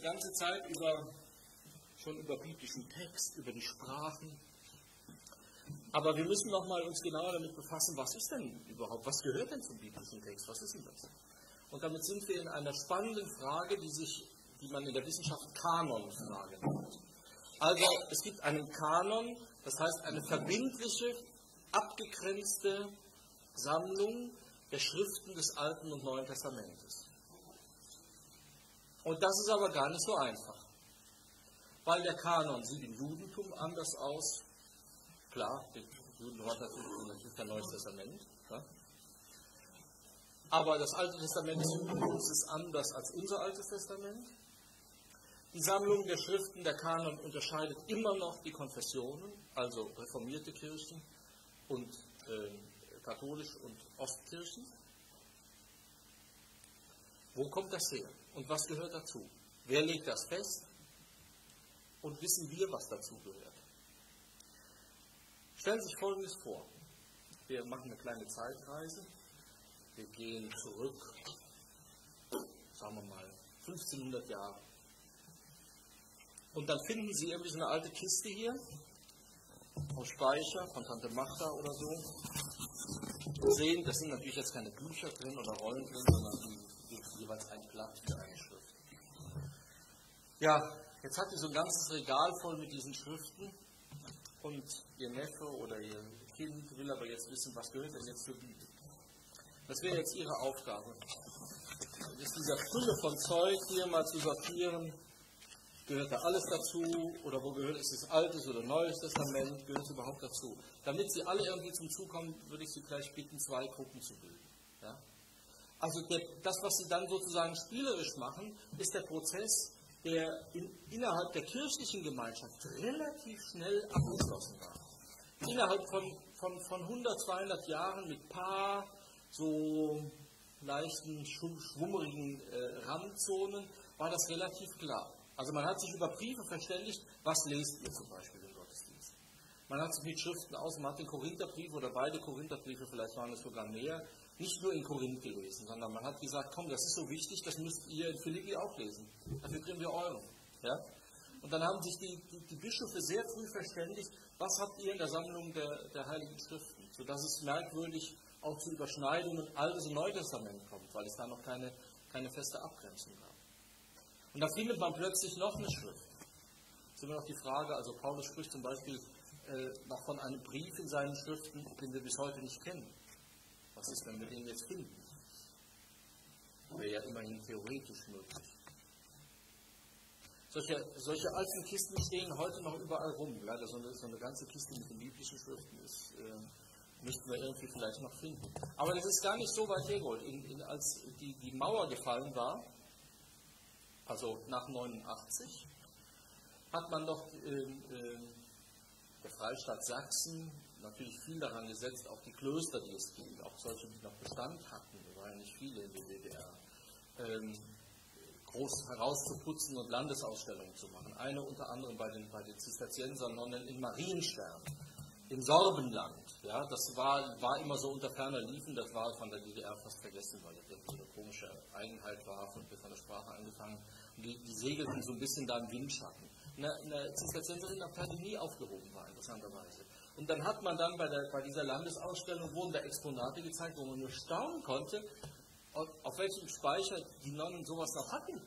ganze Zeit über, schon über biblischen Text, über die Sprachen. Aber wir müssen noch mal uns genauer damit befassen, was ist denn überhaupt, was gehört denn zum biblischen Text, was ist denn das? Und damit sind wir in einer spannenden Frage, die sich, die man in der Wissenschaft Kanonfrage nennt. Also es gibt einen Kanon, das heißt eine verbindliche, abgegrenzte Sammlung der Schriften des Alten und Neuen Testamentes. Und das ist aber gar nicht so einfach. Weil der Kanon sieht im Judentum anders aus. Klar, der Judentum hat natürlich kein Neues Testament. Ja? Aber das Alte Testament des Judentums ist anders als unser Altes Testament. Die Sammlung der Schriften der Kanon unterscheidet immer noch die Konfessionen, also reformierte Kirchen und äh, katholisch und Ostkirchen. Wo kommt das her und was gehört dazu? Wer legt das fest? Und wissen wir, was dazu gehört? Stellen Sie sich Folgendes vor. Wir machen eine kleine Zeitreise. Wir gehen zurück, sagen wir mal, 1500 Jahre. Und dann finden Sie irgendwie so eine alte Kiste hier, vom Speicher, von Tante Magda oder so. Und sehen, das sind natürlich jetzt keine Bücher drin oder Rollen drin, sondern jeweils ein Blatt für eine Schrift. Ja, jetzt hat sie so ein ganzes Regal voll mit diesen Schriften und ihr Neffe oder ihr Kind will aber jetzt wissen, was gehört denn jetzt zur Bibel. Das wäre jetzt ihre Aufgabe. Ist dieser Fülle von Zeug hier mal zu sortieren, Gehört da alles dazu? Oder wo gehört es? das Altes oder Neues Testament? Gehört es überhaupt dazu? Damit Sie alle irgendwie zum Zug kommen, würde ich Sie gleich bitten, zwei Gruppen zu bilden. Also der, das, was Sie dann sozusagen spielerisch machen, ist der Prozess, der in, innerhalb der kirchlichen Gemeinschaft relativ schnell abgeschlossen war. Innerhalb von, von, von 100, 200 Jahren mit paar so leichten, schwummerigen äh, Randzonen war das relativ klar. Also man hat sich über Briefe verständigt, was lest ihr zum Beispiel im Gottesdienst. Man hat sich mit Schriften aus, man hat den Korintherbrief oder beide Korintherbriefe, vielleicht waren es sogar mehr, nicht nur in Korinth gelesen, sondern man hat gesagt, komm, das ist so wichtig, das müsst ihr in Philippi auch lesen. Dafür kriegen wir Euro. Ja? Und dann haben sich die, die, die, Bischöfe sehr früh verständigt, was habt ihr in der Sammlung der, der Heiligen Schriften, sodass es merkwürdig auch zu Überschneidungen Altes und Neues Testament kommt, weil es da noch keine, keine feste Abgrenzung gab. Und da findet man plötzlich noch eine Schrift. Jetzt ist immer noch die Frage, also Paulus spricht zum Beispiel äh, noch von einem Brief in seinen Schriften, den wir bis heute nicht kennen. Was ist, wenn wir den jetzt finden? Wäre ja immerhin theoretisch möglich. Solche, solche alten Kisten stehen heute noch überall rum. Leider so eine, so eine ganze Kiste mit den biblischen Schriften ist, äh, müssten wir irgendwie vielleicht noch finden. Aber das ist gar nicht so weit hergeholt. In, in, als die, die Mauer gefallen war, also nach 89, hat man doch in, in der Freistaat Sachsen natürlich viel daran gesetzt, auch die Klöster, die es gibt, auch solche, die noch Bestand hatten, da waren ja nicht viele in der DDR, ähm, groß herauszuputzen und Landesausstellungen zu machen. Eine unter anderem bei den, bei den Zisterziensernonnen in Marienstern, im Sorbenland. Ja, das war, war immer so unter ferner Liefen, das war von der DDR fast vergessen, weil das eine komische Eigenheit war, von, von der Sprache angefangen. Die, die segelten so ein bisschen da im Windschatten. Eine, eine Zisterzienserin-Abtei, die nie aufgehoben war, interessanterweise. Und dann hat man dann bei, der, bei dieser Landesausstellung, wurden da Exponate gezeigt, wo man nur staunen konnte, auf welchem Speicher die Nonnen sowas noch hatten.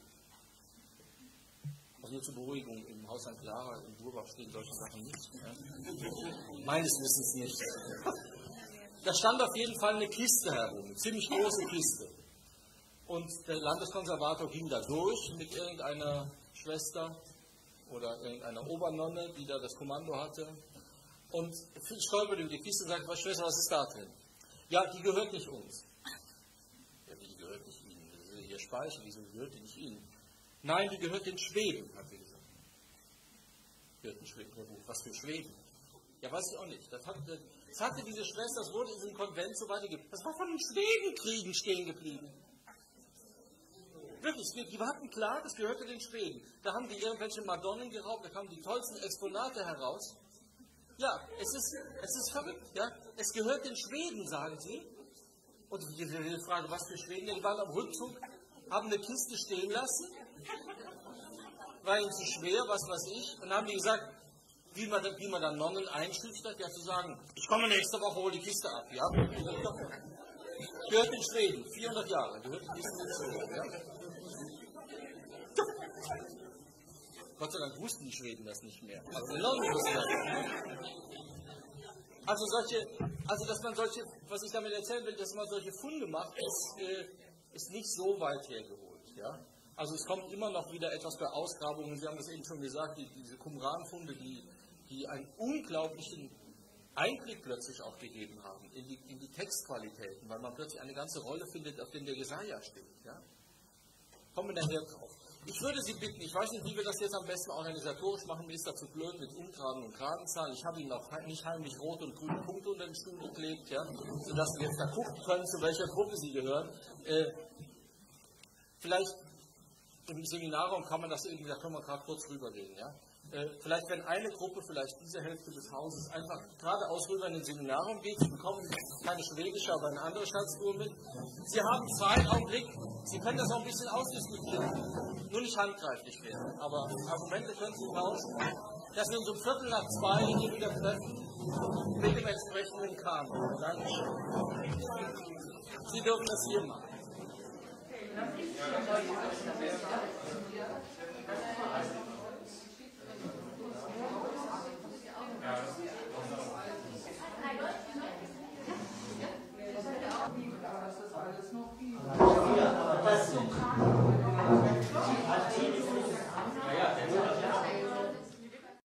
Also nur zur Beruhigung, im Haus St. Clara in Burbach stehen solche Sachen nicht. Ja? Meines Wissens nicht. Da stand auf jeden Fall eine Kiste herum, eine ziemlich große Kiste. Und der Landeskonservator ging da durch mit irgendeiner Schwester oder irgendeiner Obernonne, die da das Kommando hatte. Und stolpert über die Kiste und sagt, was Schwester, was ist da drin? Ja, die gehört nicht uns. Ja, die gehört nicht Ihnen. Das ist Ihr Speicher, wieso gehört die nicht Ihnen? Nein, die gehört den Schweden, hat sie gesagt. Gehört den Schweden. Was für Schweden? Ja, weiß ich auch nicht. Das, hat, das hatte diese Schwester, das wurde in diesem Konvent so weitergegeben. Das war von den Schwedenkriegen stehen geblieben. Wirklich, die hatten klar, das gehörte den Schweden. Da haben die irgendwelche Madonnen geraubt, da kamen die tollsten Exponate heraus. Ja, es ist, es ist verrückt, ja. Es gehört den Schweden, sagen sie. Und die, die Frage, was für Schweden? Die waren am Rückzug, haben eine Kiste stehen lassen war ihnen zu schwer, was weiß ich. Und dann haben die gesagt, wie man, wie man dann Nonnen einschüchtert, ja zu sagen, ich komme nächste Woche, hole die Kiste ab. Ja? Gehört in Schweden, 400 Jahre, gehört in Schweden. Ja? Gott sei Dank wussten die Schweden das nicht mehr. Also. Also solche, also dass man solche, was ich damit erzählen will, dass man solche Funde macht, ist, äh, ist nicht so weit hergeholt. Ja? Also es kommt immer noch wieder etwas bei Ausgrabungen, Sie haben das eben schon gesagt, die, diese Qumran-Funde, die, die einen unglaublichen Einblick plötzlich auch gegeben haben in die, in die Textqualitäten, weil man plötzlich eine ganze Rolle findet, auf der der Jesaja steht. Ja? Kommen wir nachher drauf. Ich würde Sie bitten, ich weiß nicht, wie wir das jetzt am besten organisatorisch machen, mir ist dazu blöd mit Umgraden und Gradenzahlen. Ich habe Ihnen auch nicht heimlich rote und grüne Punkte unter den Stuhl geklebt, ja, sodass Sie jetzt da gucken können, zu welcher Gruppe Sie gehören. Äh, vielleicht im Seminarraum kann man das irgendwie, da können wir gerade kurz rübergehen, ja. Äh, vielleicht wenn eine Gruppe, vielleicht diese Hälfte des Hauses, einfach geradeaus rüber in den Seminarraum geht, Sie bekommen keine schwedische, aber eine andere Staatsruhe mit. Sie haben Zeit, Augenblick, Sie können das auch ein bisschen ausdiskutieren, nur nicht handgreiflich werden, aber Argumente können Sie tauschen, dass wir uns um Viertel nach zwei hier wieder treffen mit dem entsprechenden Kanon. Dankeschön. Sie dürfen das hier machen. Okay,